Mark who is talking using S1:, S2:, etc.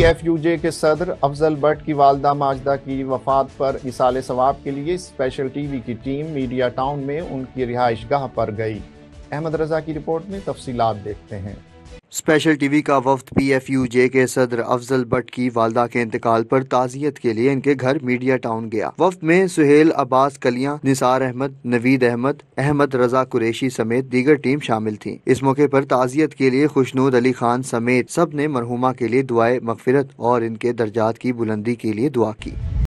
S1: F U J के सदर अफजल भट्ट की वालदा माजदा की वफात पर इसाल सवाब के लिए स्पेशल टीवी की टीम मीडिया टाउन में उनकी रिहाइश गाह पर गई। अहमद रजा की रिपोर्ट में तफसीलात देखते हैं।
S2: स्पेशल टीवी का वफद पी एफ़ यू जे के सदर अफजल भट्ट की वालदा के इंतकाल पर ताजियत के लिए इनके घर मीडिया टाउन गया। वफद में सुहेल अब्बास कलिया, निसार अहमद, नवीद अहमद अहमद रजा कुरेशी समेत दीगर टीम शामिल थी। इस मौके पर ताजियत के लिए खुशनूद अली खान समेत सबने मरहुमा के लिए दुआए, मगफिरत और इनके दर्जात की बुलंदी के लिए दुआ की।